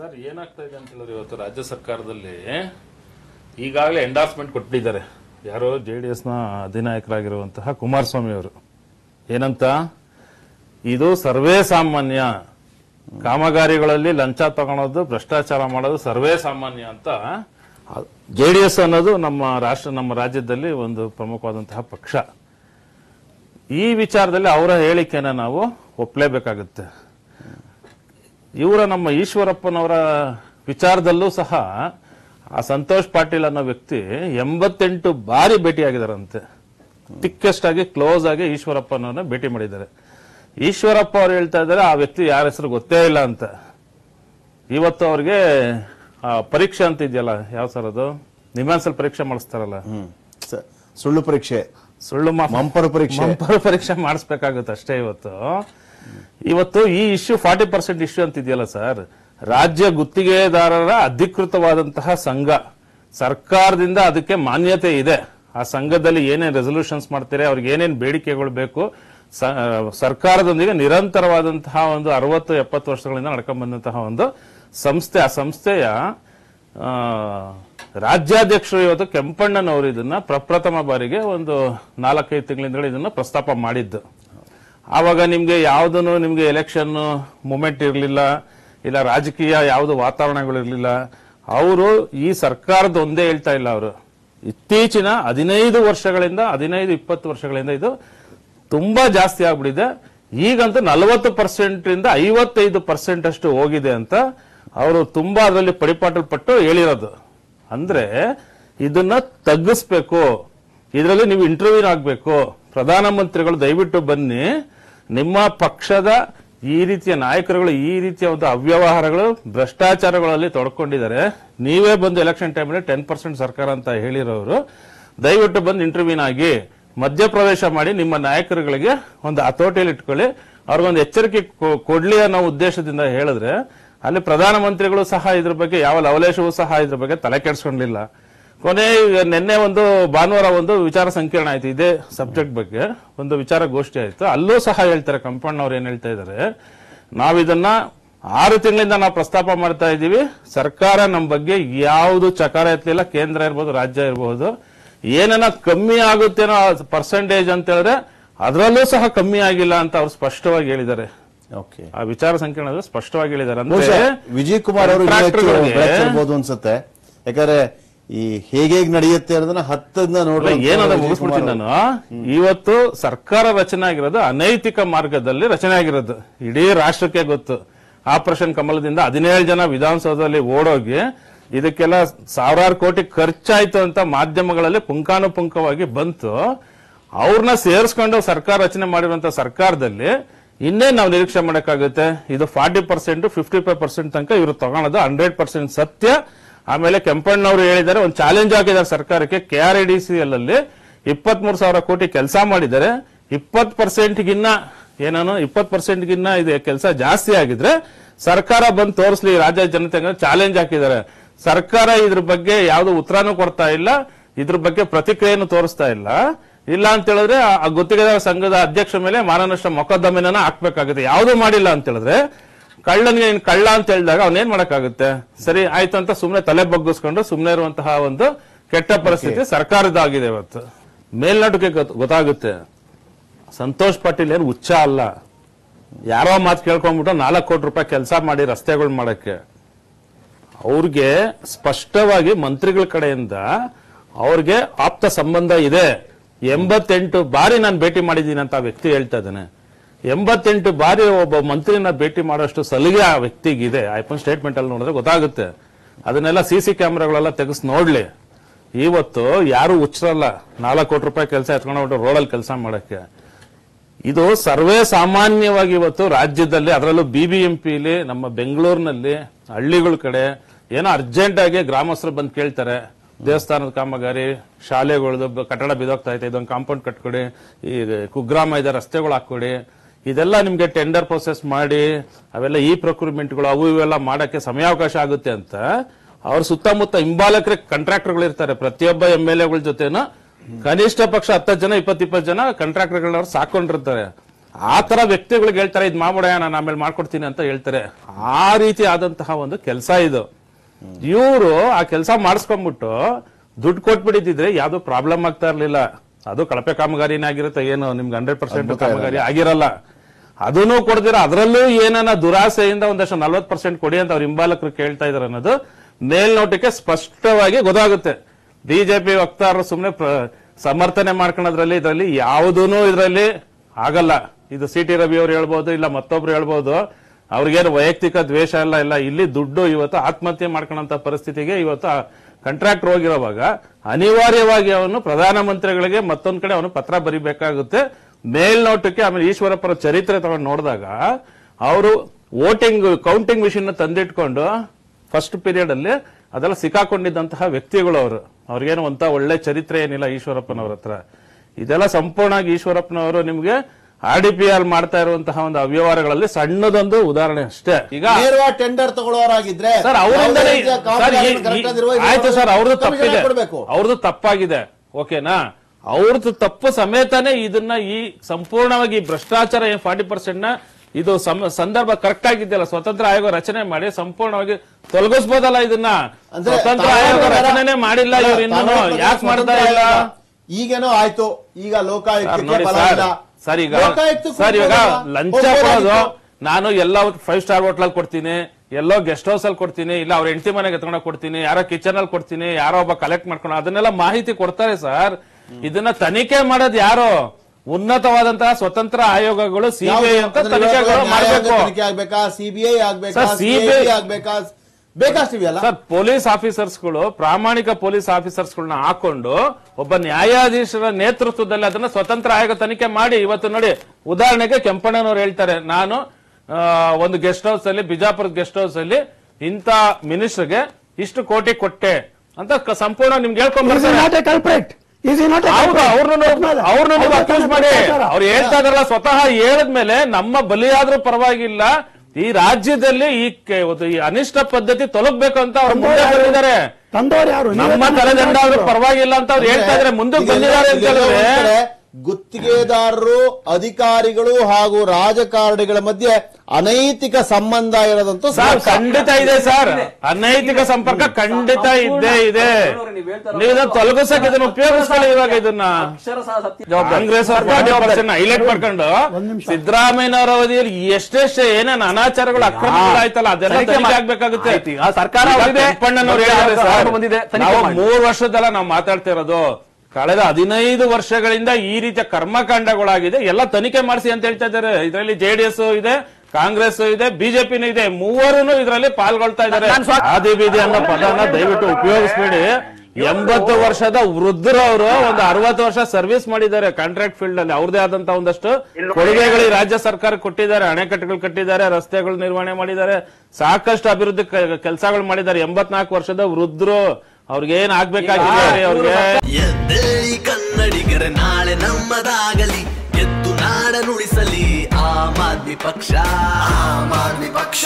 Sir, ಏನಾಗ್ತಾ ಇದೆ ಅಂತ ಹೇಳಿದ್ರೆ ಇವತ್ತು ರಾಜ್ಯ ಸರ್ಕಾರದಲ್ಲಿ ಈಗಾಗಲೇ ಎಂಡಾರ್ಸ್ಮೆಂಟ್ ಕೊಟ್ಟಿದ್ದಾರೆ ಯಾರೋ ಜೆ ಡಿ ಎಸ್ನ ಅಧಿನಾಯಕರಾಗಿರುವಂತಹ ಕುಮಾರಸ್ವಾಮಿ ಅವರು. ಏನಂತ? ಇದು ಸರ್ವೇ ಸಾಮಾನ್ಯ. ಕಾಮಗಾರಿಗಳಲ್ಲಿ ಲಂಚ ತಗೊಳೋದು, ಭ್ರಷ್ಟಾಚಾರ ಮಾಡೋದು ಸರ್ವೇ ಸಾಮಾನ್ಯ ಅಂತ. ಜೆ ಡಿ ಎಸ್ ಅನ್ನೋದು ನಮ್ಮ ರಾಷ್ಟ್ರ, ನಮ್ಮ ರಾಜ್ಯದಲ್ಲಿ ಒಂದು ಪ್ರಮುಖವಾದಂತಹ ಪಕ್ಷ. ಈ ವಿಚಾರದಲ್ಲಿ ಅವರ ಹೇಳಿಕೆನ ನಾವು ಒಪ್ಪಲೇಬೇಕಾಗುತ್ತೆ ಇವರ ನಮ್ಮ ಈಶ್ವರಪ್ಪನವರ ವಿಚಾರದಲ್ಲೂ ಸಹ ಆ ಸಂತೋಷ್ ಪಾಟೀಲ್ ಅನ್ನೋ ವ್ಯಕ್ತಿ ಎಂಬತ್ತೆಂಟು ಬಾರಿ ಭೇಟಿಯಾಗಿದ್ದಾರಂತೆ. ಟಿಕ್ಕೆಸ್ಟ್ ಆಗಿ ಕ್ಲೋಸ್ ಆಗಿ ಈಶ್ವರಪ್ಪನವ್ರನ್ನ ಭೇಟಿ ಮಾಡಿದ್ದಾರೆ. ಈಶ್ವರಪ್ಪ ಅವ್ರು ಹೇಳ್ತಾ ಇದ್ದಾರೆ ಆ ವ್ಯಕ್ತಿ ಯಾರ ಹೆಸರು ಗೊತ್ತೇ ಇಲ್ಲ ಅಂತ. ಇವತ್ತು ಅವ್ರಿಗೆ ಆ ಪರೀಕ್ಷೆ ಅಂತ ಇದೆಯಲ್ಲ ಯಾವ ಸರ್ ಅದು? ನಿಮಾನ್ಸಲ್ ಪರೀಕ್ಷೆ ಮಾಡಿಸ್ತಾರಲ್ಲ. ಸುಳ್ಳು ಪರೀಕ್ಷೆ. ಸುಳ್ಳು ಮಂಪರು ಪರೀಕ್ಷೆ. ಮಂಪರು ಪರೀಕ್ಷೆ ಮಾಡಿಸ್ಬೇಕಾಗುತ್ತೆ ಅಷ್ಟೇ ಇವತ್ತು. ಇವತ್ತು ಈ ಇಶ್ಯೂ ಫಾರ್ಟಿ ಪರ್ಸೆಂಟ್ ಇಶ್ಯೂ ಅಂತಿದೆಯಲ್ಲ ಸರ್ ರಾಜ್ಯ ಗುತ್ತಿಗೆದಾರರ ಅಧಿಕೃತವಾದಂತಹ ಸಂಘ. ಸರ್ಕಾರದಿಂದ ಅದಕ್ಕೆ ಮಾನ್ಯತೆ ಇದೆ. ಆ ಸಂಘದಲ್ಲಿ ಏನೇನು ರೆಸೊಲ್ಯೂಷನ್ಸ್ ಮಾಡ್ತಾರೆ, ಅವ್ರಿಗೆ ಏನೇನು ಬೇಡಿಕೆಗಳು ಬೇಕು ಸರ್ಕಾರದೊಂದಿಗೆ ನಿರಂತರವಾದಂತಹ ಒಂದು ಅರವತ್ತು, ಎಪ್ಪತ್ತು ವರ್ಷಗಳಿಂದ ನಡ್ಕೊಂಡ್ ಬಂದಂತಹ ಒಂದು ಸಂಸ್ಥೆ. ಆ ಸಂಸ್ಥೆಯ ರಾಜ್ಯಾಧ್ಯಕ್ಷರು ಇವತ್ತು ಕೆಂಪಣ್ಣನವರು ಇದನ್ನ ಪ್ರಪ್ರಥಮ ಬಾರಿಗೆ ಒಂದು ನಾಲ್ಕೈದು ತಿಂಗಳಿಂದ ಇದನ್ನ ಪ್ರಸ್ತಾಪ ಮಾಡಿದ್ದು. ಆವಾಗ ನಿಮ್ಗೆ ಯಾವ್ದನ್ನು ನಿಮ್ಗೆ ಎಲೆಕ್ಷನ್ ಮೂಮೆಂಟ್ ಇರಲಿಲ್ಲ, ಇಲ್ಲ ರಾಜಕೀಯ ಯಾವುದು ವಾತಾವರಣಗಳಿರಲಿಲ್ಲ ಅವರು ಈ ಸರ್ಕಾರದ ಒಂದೇ ಹೇಳ್ತಾ ಇಲ್ಲ ಅವರು. ಇತ್ತೀಚಿನ ಹದಿನೈದು ವರ್ಷಗಳಿಂದ, ಹದಿನೈದು, ಇಪ್ಪತ್ತು ವರ್ಷಗಳಿಂದ ಇದು ತುಂಬಾ ಜಾಸ್ತಿ ಆಗ್ಬಿಟ್ಟಿದೆ. ಈಗಂತೂ ನಲವತ್ತು ಪರ್ಸೆಂಟ್ ಇಂದ ಐವತ್ತೈದು ಪರ್ಸೆಂಟ್ ಅಷ್ಟು ಹೋಗಿದೆ ಅಂತ ಅವರು ತುಂಬಾ ಅದರಲ್ಲಿ ಪಡಿಪಾಟಲ್ಪಟ್ಟು ಹೇಳಿರೋದು. ಅಂದ್ರೆ ಇದನ್ನ ತಗ್ಗಿಸ್ಬೇಕು. ಇದರಲ್ಲಿ ನೀವು ಇಂಟರ್ವ್ಯೂ ಆಗ್ಬೇಕು. ಪ್ರಧಾನಮಂತ್ರಿಗಳು ದಯವಿಟ್ಟು ಬನ್ನಿ. ನಿಮ್ಮ ಪಕ್ಷದ ಈ ರೀತಿಯ ನಾಯಕರುಗಳು, ಈ ರೀತಿಯ ಒಂದು ಅವ್ಯವಹಾರಗಳು, ಭ್ರಷ್ಟಾಚಾರಗಳಲ್ಲಿ ತೊಡ್ಕೊಂಡಿದ್ದಾರೆ. ನೀವೇ ಬಂದು ಎಲೆಕ್ಷನ್ ಟೈಮಲ್ಲಿ ಟೆನ್ ಪರ್ಸೆಂಟ್ ಸರ್ಕಾರ ಅಂತ ಹೇಳಿರೋರು, ದಯವಿಟ್ಟು ಬಂದು ಇಂಟರ್ವ್ಯೂನ್ ಆಗಿ ಮಧ್ಯಪ್ರವೇಶ ಮಾಡಿ ನಿಮ್ಮ ನಾಯಕರುಗಳಿಗೆ ಒಂದು ಹತೋಟಿಯಲ್ಲಿ ಇಟ್ಕೊಳ್ಳಿ. ಅವ್ರಿಗೊಂದು ಎಚ್ಚರಿಕೆ ಕೊಡ್ಲಿ ಅನ್ನೋ ಉದ್ದೇಶದಿಂದ ಹೇಳಿದ್ರೆ, ಅಲ್ಲಿ ಪ್ರಧಾನಮಂತ್ರಿಗಳು ಸಹ ಇದ್ರ ಬಗ್ಗೆ, ಯಾವ ಲವಲೇಶವೂ ಸಹ ಇದ್ರ ಬಗ್ಗೆ ತಲೆ ಕೆಡಿಸ್ಕೊಂಡಿಲ್ಲ. ಕೊನೆ ನಿನ್ನೆ ಒಂದು ಭಾನುವಾರ ಒಂದು ವಿಚಾರ ಸಂಕಿರಣ ಆಯ್ತು. ಇದೇ ಸಬ್ಜೆಕ್ಟ್ ಬಗ್ಗೆ ಒಂದು ವಿಚಾರ ಗೋಷ್ಠಿ ಆಯ್ತು. ಅಲ್ಲೂ ಸಹ ಹೇಳ್ತಾರೆ ಕಂಪೌಂಡ್ನವ್ರು ಏನ್ ಹೇಳ್ತಾ ಇದ್ದಾರೆ ನಾವಿದನ್ನ ಆರು ತಿಂಗಳಿಂದ ನಾವು ಪ್ರಸ್ತಾಪ ಮಾಡ್ತಾ ಇದ್ದೀವಿ. ಸರ್ಕಾರ ನಮ್ಮ ಬಗ್ಗೆ ಯಾವುದು ಚಕಾರ ಎತ್ತಲಿಲ್ಲ. ಕೇಂದ್ರ ಇರ್ಬೋದು ರಾಜ್ಯ ಇರಬಹುದು ಏನೇನ ಕಮ್ಮಿ ಆಗುತ್ತೇನೋ ಪರ್ಸೆಂಟೇಜ್ ಅಂತ ಹೇಳಿದ್ರೆ ಅದರಲ್ಲೂ ಸಹ ಕಮ್ಮಿ ಆಗಿಲ್ಲ ಅಂತ ಅವ್ರು ಸ್ಪಷ್ಟವಾಗಿ ಹೇಳಿದ್ದಾರೆ. ಓಕೆ ಆ ವಿಚಾರ ಸಂಕಿರಣದಲ್ಲಿ ಸ್ಪಷ್ಟವಾಗಿ ಹೇಳಿದ್ದಾರೆ. ವಿಜಯ್ ಕುಮಾರ್ ಅವರು ಅನ್ಸುತ್ತೆ. ಯಾಕಂದ್ರೆ ಈ ಹೇಗೆ ಹೇಗೆ ನಡೆಯುತ್ತೆ ಅನ್ನೋದನ್ನ ಹತ್ತದಿಂದ ಅಲ್ಲ, ನೋಡ್ರಿ ಏನಾದ್ರು ಮುಗಿಸ್ಬಿಡ್ತೀನಿ ನಾನು. ಇವತ್ತು ಸರ್ಕಾರ ರಚನೆ ಆಗಿರೋದು ಅನೈತಿಕ ಮಾರ್ಗದಲ್ಲಿ ರಚನೆ ಆಗಿರೋದು. ಇಡೀ ರಾಷ್ಟ್ರಕ್ಕೆ ಗೊತ್ತು. ಆಪರೇಷನ್ ಕಮಲದಿಂದ ಹದಿನೇಳು ಜನ ವಿಧಾನಸೌಧದಲ್ಲಿ ಓಡೋಗಿ ಇದಕ್ಕೆಲ್ಲ ಸಾವಿರಾರು ಕೋಟಿ ಖರ್ಚಾಯ್ತು ಅಂತ ಮಾಧ್ಯಮಗಳಲ್ಲಿ ಪುಂಖಾನುಪುಂಖವಾಗಿ ಬಂತು. ಅವ್ರನ್ನ ಸೇರಿಸ್ಕೊಂಡು ಸರ್ಕಾರ ರಚನೆ ಮಾಡಿರುವಂತ ಸರ್ಕಾರದಲ್ಲಿ ಇನ್ನೇ ನಾವು ನಿರೀಕ್ಷೆ ಮಾಡಕ್ಕಾಗುತ್ತೆ. ಇದು forty percent fifty five percent ತನಕ ಇವರು ತಗೊಳೋದು ಹಂಡ್ರೆಡ್ ಪರ್ಸೆಂಟ್ ಸತ್ಯ. ಆಮೇಲೆ ಕೆಂಪಣ್ಣವರು ಹೇಳಿದ್ದಾರೆ, ಒಂದು ಚಾಲೆಂಜ್ ಹಾಕಿದ್ದಾರೆ ಸರ್ಕಾರಕ್ಕೆ. K R I D C L ಅಲ್ಲಿ ಇಪ್ಪತ್ಮೂರು ಸಾವಿರ ಕೋಟಿ ಕೆಲಸ ಮಾಡಿದ್ದಾರೆ. ಇಪ್ಪತ್ತು ಪರ್ಸೆಂಟ್ಗಿನ್ನ ಇಪ್ಪತ್ತು ಪರ್ಸೆಂಟ್ಗಿನ್ನ ಇದು ಕೆಲಸ ಜಾಸ್ತಿ ಆಗಿದ್ರೆ ಸರ್ಕಾರ ಬಂದು ತೋರಿಸ್ಲಿ, ರಾಜ್ಯ ಜನತೆ ಚಾಲೆಂಜ್ ಹಾಕಿದ್ದಾರೆ. ಸರ್ಕಾರ ಇದ್ರ ಬಗ್ಗೆ ಯಾವುದು ಉತ್ತರನೂ ಕೊಡ್ತಾ ಇಲ್ಲ, ಇದ್ರ ಬಗ್ಗೆ ಪ್ರತಿಕ್ರಿಯೆಯನ್ನು ತೋರಿಸ್ತಾ ಇಲ್ಲ. ಇಲ್ಲ ಅಂತ ಹೇಳಿದ್ರೆ ಆ ಗುತ್ತಿಗೆದಾರ ಸಂಘದ ಅಧ್ಯಕ್ಷ ಮೇಲೆ ಮಾನನಷ್ಟ ಮೊಕದ್ದಮೆನ ಹಾಕ್ಬೇಕಾಗುತ್ತೆ. ಯಾವುದು ಮಾಡಿಲ್ಲ ಅಂತ ಹೇಳಿದ್ರೆ ಕಳ್ಳನಿಗೆ ನೀನು ಕಳ್ಳ ಅಂತ ಹೇಳಿದಾಗ ಅವನೇನ್ ಮಾಡಕ್ಕಾಗುತ್ತೆ? ಸರಿ ಆಯ್ತು ಅಂತ ಸುಮ್ನೆ ತಲೆ ಬಗ್ಗಿಸ್ಕೊಂಡು ಸುಮ್ನೆ ಇರುವಂತಹ ಒಂದು ಕೆಟ್ಟ ಪರಿಸ್ಥಿತಿ ಸರ್ಕಾರದಾಗಿದೆ ಇವತ್ತು. ಮೇಲ್ನೋಟಕ್ಕೆ ಗೊತ್- ಗೊತ್ತಾಗುತ್ತೆ. ಸಂತೋಷ್ ಪಾಟೀಲ್ ಏನು ಹುಚ್ಚ ಅಲ್ಲ. ಯಾರೋ ಮಾತು ಕೇಳ್ಕೊಂಡ್ಬಿಟ್ಟು ನಾಲ್ಕು ಕೋಟಿ ರೂಪಾಯಿ ಕೆಲಸ ಮಾಡಿ ರಸ್ತೆಗಳು ಮಾಡಕ್ಕೆ. ಅವ್ರಿಗೆ ಸ್ಪಷ್ಟವಾಗಿ ಮಂತ್ರಿಗಳ ಕಡೆಯಿಂದ ಅವ್ರಿಗೆ ಆಪ್ತ ಸಂಬಂಧ ಇದೆ. ಎಂಬತ್ತೆಂಟು ಬಾರಿ ನಾನು ಭೇಟಿ ಮಾಡಿದ್ದೀನಿ ಅಂತ ವ್ಯಕ್ತಿ ಹೇಳ್ತಾ ಇದ್ದಾನೆ. ಎಂಬತ್ತೆಂಟು ಬಾರಿ ಒಬ್ಬ ಮಂತ್ರಿನ ಭೇಟಿ ಮಾಡೋಷ್ಟು ಸಲಿಗೆ ಆ ವ್ಯಕ್ತಿಗಿದೆ. ಐಪನ್ ಸ್ಟೇಟ್ಮೆಂಟ್ ಅಲ್ಲಿ ನೋಡಿದ್ರೆ ಗೊತ್ತಾಗುತ್ತೆ. ಅದನ್ನೆಲ್ಲ ಸಿ ಸಿ ಕ್ಯಾಮ್ರಾಗಳೆಲ್ಲ ತೆಗೆಸ್ ನೋಡ್ಲಿ. ಇವತ್ತು ಯಾರು ಹುಚ್ಚರಲ್ಲ. ನಾಲ್ಕು ಕೋಟಿ ರೂಪಾಯಿ ಕೆಲಸ ಎತ್ಕೊಂಡು ರೋಡಲ್ಲಿ ಕೆಲಸ ಮಾಡಕ್ಕೆ. ಇದು ಸರ್ವೇ ಸಾಮಾನ್ಯವಾಗಿ ಇವತ್ತು ರಾಜ್ಯದಲ್ಲಿ, ಅದರಲ್ಲೂ ಬಿ ಬಿ ಎಂ ಪಿಲಿ ನಮ್ಮ ಬೆಂಗಳೂರಿನಲ್ಲಿ, ಹಳ್ಳಿಗಳ ಕಡೆ ಏನೋ ಅರ್ಜೆಂಟ್ ಆಗಿ ಗ್ರಾಮಸ್ಥರು ಬಂದು ಕೇಳ್ತಾರೆ. ದೇವಸ್ಥಾನದ ಕಾಮಗಾರಿ ಶಾಲೆಗಳದು ಬ- ಕಟ್ಟಡ ಬಿದೋಗ್ತಾ ಐತೆ ಇದೊಂದು ಕಾಂಪೌಂಡ್ ಕಟ್ಕೊಡಿ. ಈ ಕುಗ್ರಾಮ ಇದೆ, ರಸ್ತೆಗಳು ಹಾಕೊಡಿ ಇದೆಲ್ಲ ನಿಮ್ಗೆ ಟೆಂಡರ್ ಪ್ರೊಸೆಸ್ ಮಾಡಿ, ಅವೆಲ್ಲ ಈ ಪ್ರೊಕ್ಯೂರ್ಮೆಂಟ್ಗಳು ಅವು ಇವೆಲ್ಲ ಮಾಡಕ್ಕೆ ಸಮಯಾವಕಾಶ ಆಗುತ್ತೆ ಅಂತ ಅವ್ರ ಸುತ್ತಮುತ್ತ ಹಿಂಬಾಲಕರ ಕಾಂಟ್ರಾಕ್ಟರ್ಗಳು ಇರ್ತಾರೆ ಪ್ರತಿಯೊಬ್ಬ ಎಂ ಎಲ್ ಎಗಳ ಜೊತೆನ ಕನಿಷ್ಠ ಪಕ್ಷ ಹತ್ತು ಜನ ಇಪ್ಪತ್ತು ಇಪ್ಪತ್ತು ಜನ ಕಾಂಟ್ರಾಕ್ಟರ್ಗಳನ್ನ ಸಾಕೊಂಡಿರ್ತಾರೆ. ಆ ತರ ವ್ಯಕ್ತಿಗಳಿಗೆ ಹೇಳ್ತಾರೆ, ಇದು ಮಾಡ್ಬಿಡ ನಾನು ಆಮೇಲೆ ಮಾಡ್ಕೊಡ್ತೀನಿ ಅಂತ ಹೇಳ್ತಾರೆ. ಆ ರೀತಿ ಆದಂತಹ ಒಂದು ಕೆಲಸ ಇದು. ಇವರು ಆ ಕೆಲಸ ಮಾಡಿಸ್ಕೊಂಡ್ಬಿಟ್ಟು ದುಡ್ಡು ಕೊಟ್ಬಿಟ್ಟಿದ್ರೆ ಯಾವ್ದು ಪ್ರಾಬ್ಲಮ್ ಆಗ್ತಾ ಇರ್ಲಿಲ್ಲ. ಅದು ಕಳಪೆ ಕಾಮಗಾರಿನೇ ಆಗಿರುತ್ತೆ ಏನು ನಿಮ್ಗೆ ಹಂಡ್ರೆಡ್ ಪರ್ಸೆಂಟ್ ಕಾಮಗಾರಿ ಆಗಿರಲ್ಲ. ಅದನ್ನು ಕೊಡ್ದಿರ ಅದರಲ್ಲೂ ಏನನ್ನ ದುರಾಸೆಯಿಂದ ಒಂದಷ್ಟು ನಲ್ವತ್ ಪರ್ಸೆಂಟ್ ಕೊಡಿ ಅಂತ ಅವ್ರ ಹಿಂಬಾಲಕರು ಕೇಳ್ತಾ ಇದಾರೆ ಅನ್ನೋದು ಮೇಲ್ನೋಟಕ್ಕೆ ಸ್ಪಷ್ಟವಾಗಿ ಗೊತ್ತಾಗುತ್ತೆ. ಬಿಜೆಪಿ ವಕ್ತಾರರು ಸುಮ್ಮನೆ ಸಮರ್ಥನೆ ಮಾಡ್ಕೊಳ್ಳೋದ್ರಲ್ಲಿ ಇದರಲ್ಲಿ ಯಾವುದೂ ಇದರಲ್ಲಿ ಆಗಲ್ಲ. ಇದು ಸಿ ಟಿ ರವಿ ಅವ್ರು ಹೇಳ್ಬೋದು ಇಲ್ಲ ಮತ್ತೊಬ್ರು ಹೇಳ್ಬೋದು. ಅವ್ರಿಗೇನು ವೈಯಕ್ತಿಕ ದ್ವೇಷ ಎಲ್ಲ ಇಲ್ಲ. ಇಲ್ಲಿ ದುಡ್ಡು ಇವತ್ತು ಆತ್ಮಹತ್ಯೆ ಮಾಡ್ಕೊಳ್ಳೋಂತ ಪರಿಸ್ಥಿತಿಗೆ ಇವತ್ತು ಕಾಂಟ್ರಾಕ್ಟರ್ ಹೋಗಿರುವಾಗ ಅನಿವಾರ್ಯವಾಗಿ ಅವನು ಪ್ರಧಾನಮಂತ್ರಿಗಳಿಗೆ ಮತ್ತೊಂದು ಕಡೆ ಅವನು ಪತ್ರ ಬರಿಬೇಕಾಗುತ್ತೆ. ಮೇಲ್ನೋಟಕ್ಕೆ ಆಮೇಲೆ ಈಶ್ವರಪ್ಪರ ಚರಿತ್ರೆ ತಗೊಂಡು ನೋಡಿದಾಗ ಅವರು ವೋಟಿಂಗ್ ಕೌಂಟಿಂಗ್ ಮಿಷಿನ್ ತಂದಿಟ್ಕೊಂಡು ಫಸ್ಟ್ ಪೀರಿಯಡ್ ಅಲ್ಲಿ ಅದೆಲ್ಲ ಸಿಕ್ಕಾಕೊಂಡಿದ್ದಂತಹ ವ್ಯಕ್ತಿಗಳು ಅವರು. ಅವ್ರಿಗೇನು ಅಂತ ಒಳ್ಳೆ ಚರಿತ್ರೆ ಏನಿಲ್ಲ ಈಶ್ವರಪ್ಪನವ್ರ ಹತ್ರ. ಇದೆಲ್ಲ ಸಂಪೂರ್ಣವಾಗಿ ಈಶ್ವರಪ್ಪನವರು ನಿಮ್ಗೆ ಆರ್ ಡಿ ಪಿ ಮಾಡ್ತಾ ಇರುವಂತಹ ಒಂದು ಅವ್ಯವಹಾರಗಳಲ್ಲಿ ಸಣ್ಣದೊಂದು ಉದಾಹರಣೆ ಅಷ್ಟೇ. ಈಗ ಟೆಂಡರ್ ತಗೊಳ್ಳೋರಾಗಿದ್ರೆ ಸರ್ ಅವರಿಂದಲೇ ಆಯ್ತು ಸರ್ ಅವ್ರದ್ದು ತಪ್ಪಿದೆ. ಅವ್ರದ್ದು ತಪ್ಪಾಗಿದೆ. ಓಕೆನಾ? ಅವ್ರದ್ದು ತಪ್ಪು ಸಮೇತನೇ ಇದನ್ನ ಈ ಸಂಪೂರ್ಣವಾಗಿ ಭ್ರಷ್ಟಾಚಾರ ಏನ್ ಫಾರ್ಟಿ ಪರ್ಸೆಂಟ್ನ ಇದು ಸಂದರ್ಭ ಕರೆಕ್ಟ್ ಆಗಿದ್ದಲ್ಲ ಸ್ವತಂತ್ರ ಆಯೋಗ ರಚನೆ ಮಾಡಿ ಸಂಪೂರ್ಣವಾಗಿ ತೊಲಗಿಸ್ಬೋದಲ್ಲ ಇದನ್ನ? ಸ್ವತಂತ್ರ ಆಯೋಗ ರಚನೆ ಮಾಡಿಲ್ಲ ಇವ್ರು ಇನ್ನೂ. ಯಾಕೆ ಮಾಡ್ತಾ ಇಲ್ಲ? ಈಗೇನೋ ಆಯ್ತು ಈಗ ಲೋಕಾಯುಕ್ತ ಸರ್ ಈಗ ಸರ್ ಇವಾಗ ಲಂಚ. ಕೊಡೋದು ನಾನು ಎಲ್ಲ ಫೈವ್ ಸ್ಟಾರ್ ಹೋಟ್ಲಲ್ಲಿ ಕೊಡ್ತೀನಿ ಎಲ್ಲೋ ಗೆಸ್ಟ್ ಹೌಸ್ ಅಲ್ಲಿ ಕೊಡ್ತೀನಿ ಇಲ್ಲ ಅವ್ರ ಹೆಂಡತಿ ಮನೆಗೆ ಎತ್ಕೊಂಡ ಕೊಡ್ತೀನಿ ಯಾರೋ ಕಿಚನ್ ಅಲ್ಲಿ ಕೊಡ್ತೀನಿ ಯಾರೋ ಒಬ್ಬ ಕಲೆಕ್ಟ್ ಮಾಡ್ಕೊಂಡು ಅದನ್ನೆಲ್ಲ ಮಾಹಿತಿ ಕೊಡ್ತಾರೆ ಸರ್. ಇದನ್ನ ತನಿಖೆ ಮಾಡೋದು ಯಾರು? ಉನ್ನತವಾದಂತಹ ಸ್ವತಂತ್ರ ಆಯೋಗಗಳು ಸಿಬಿಐ ಅಂತ ತನಿಖೆ ತನಿಖೆಗಳು ಮಾಡಬೇಕು. ಸಿಬಿಐ ಆಗ್ಬೇಕಾ? ಸಿಬಿಐ ಆಗ್ಬೇಕಾ? ಬೇಕಷ್ಟಿವೆಯಲ್ಲ ಸರ್ ಪೊಲೀಸ್ ಆಫೀಸರ್ಸ್ಗಳು ಪ್ರಾಮಾಣಿಕ ಪೊಲೀಸ್ ಆಫೀಸರ್ಸ್ಗಳನ್ನ ಹಾಕೊಂಡು ಒಬ್ಬ ನ್ಯಾಯಾಧೀಶರ ನೇತೃತ್ವದಲ್ಲಿ ಅದನ್ನ ಸ್ವತಂತ್ರ ಆಯೋಗ ತನಿಖೆ ಮಾಡಿ ಇವತ್ತು ನೋಡಿ ಉದಾಹರಣೆಗೆ ಕೆಂಪಣ್ಣನವ್ರು ಹೇಳ್ತಾರೆ ನಾನು ಒಂದು ಗೆಸ್ಟ್ ಹೌಸ್ ಅಲ್ಲಿ ಬಿಜಾಪುರದ ಗೆಸ್ಟ್ ಹೌಸ್ ಅಲ್ಲಿ ಇಂತ ಮಿನಿಸ್ಟರ್ಗೆ ಇಷ್ಟು ಕೋಟಿ ಕೊಟ್ಟೆ ಅಂತ ಸಂಪೂರ್ಣ ನಿಮ್ಗೆ ಹೇಳ್ಕೊಂಡ್ ಅವ್ರನ್ನ ಮಾಡಿ. ಅವ್ರು ಹೇಳ್ತಾ ಇದಾರಲ್ಲ ಸ್ವತಃ ಹೇಳದ್ಮೇಲೆ ನಮ್ಮ ಬಲಿಯಾದ್ರೂ ಪರವಾಗಿಲ್ಲ ಈ ರಾಜ್ಯದಲ್ಲಿ ಈ ಅನಿಷ್ಟ ಪದ್ಧತಿ ತೊಲಗಬೇಕು ಅಂತ ಅವ್ರು ಮುಂದೆ ಬಂದಿದ್ದಾರೆ. ನಮ್ಮ ತಲೆದಂಡ ಪರವಾಗಿಲ್ಲ ಅಂತ ಅವ್ರು ಹೇಳ್ತಾ ಇದ್ರೆ. ಮುಂದಕ್ಕೆ ಬಂದಿದ್ದಾರೆ ಅಂತ ಹೇಳಿದ್ರೆ ಗುತ್ತಿಗೆದಾರರು ಅಧಿಕಾರಿಗಳು ಹಾಗೂ ರಾಜಕಾರಣಿಗಳ ಮಧ್ಯೆ ಅನೈತಿಕ ಸಂಬಂಧ ಇರೋದಂತೂ ಸರ್. ಖಂಡಿತ ಇದೆ ಸರ್. ಅನೈತಿಕ ಸಂಪರ್ಕ ಖಂಡಿತ ಇದ್ದೇ ಇದೆ. ನೀವು ಇದನ್ನ ತೊಲಗಿಸಕ್ಕೆ ಇದನ್ನ ಉಪಯೋಗಿಸ್ಕೊಳ್ಳಿ ಇವಾಗ ಇದನ್ನ. ಕಾಂಗ್ರೆಸ್ ಹೈಲೈಟ್ ಮಾಡ್ಕೊಂಡು ಸಿದ್ದರಾಮಯ್ಯನವರ ಅವಧಿಯಲ್ಲಿ ಎಷ್ಟೆಷ್ಟೇ ಏನೇನು ಅನಾಚಾರಗಳು ಅಕ್ರಮಗಳು ಆಯ್ತಲ್ಲ ಅದೆಲ್ಲ ಆಗ್ಬೇಕಾಗುತ್ತೆ. ಸರ್ಕಾರ ಬಂದಿದೆ. ಮೂರು ವರ್ಷದಲ್ಲ ನಾವು ಮಾತಾಡ್ತಿರೋದು ಕಳೆದ ಹದಿನೈದು ವರ್ಷಗಳಿಂದ ಈ ರೀತಿಯ ಕರ್ಮಕಾಂಡಗಳಾಗಿದೆ. ಎಲ್ಲ ತನಿಖೆ ಮಾಡಿಸಿ ಅಂತ ಹೇಳ್ತಾ ಇದ್ದಾರೆ. ಇದರಲ್ಲಿ ಜೆಡಿಎಸ್ ಇದೆ ಕಾಂಗ್ರೆಸ್ ಇದೆ ಬಿಜೆಪಿನೂ ಇದೆ. ಮೂವರೂ ಇದರಲ್ಲಿ ಪಾಲ್ಗೊಳ್ತಾ ಇದ್ದಾರೆ. ಆದಿ ಬೀದಿ ಅನ್ನೋ ಪದನ ದಯವಿಟ್ಟು ಉಪಯೋಗಿಸ್ಬೇಡಿ. ಎಂಬತ್ತು ವರ್ಷದ ವೃದ್ಧರವರು ಅವರು ಒಂದು ಅರವತ್ತು ವರ್ಷ ಸರ್ವಿಸ್ ಮಾಡಿದ್ದಾರೆ ಕಾಂಟ್ರಾಕ್ಟ್ ಫೀಲ್ಡ್ ಅಲ್ಲಿ ಅವ್ರದೇ ಆದಂತ ಒಂದಷ್ಟು ಕೊಡುಗೆಗಳು ರಾಜ್ಯ ಸರ್ಕಾರ ಕೊಟ್ಟಿದ್ದಾರೆ. ಅಣೆಕಟ್ಟುಗಳು ಕಟ್ಟಿದ್ದಾರೆ ರಸ್ತೆಗಳು ನಿರ್ವಹಣೆ ಮಾಡಿದ್ದಾರೆ. ಸಾಕಷ್ಟು ಅಭಿವೃದ್ಧಿ ಕೆಲಸಗಳು ಮಾಡಿದ್ದಾರೆ. ಎಂಬತ್ನಾಲ್ಕು ವರ್ಷದ ವೃದ್ಧರು. ಅವ್ರಿಗೆ ಏನ್ ಆಗ್ಬೇಕಾಗಿದೆ ಅವ್ರಿಗೆ? ಎದ್ದೇಳಿ ಕನ್ನಡಿಗರ ನಾಳೆ ನಮ್ಮದಾಗಲಿ. ಎದ್ದು ನಾಡನುಳಿಸಲಿ. ಆಮ್ ಆದ್ಮಿ ಪಕ್ಷ. ಆಮ್ ಆದ್ಮಿ ಪಕ್ಷ.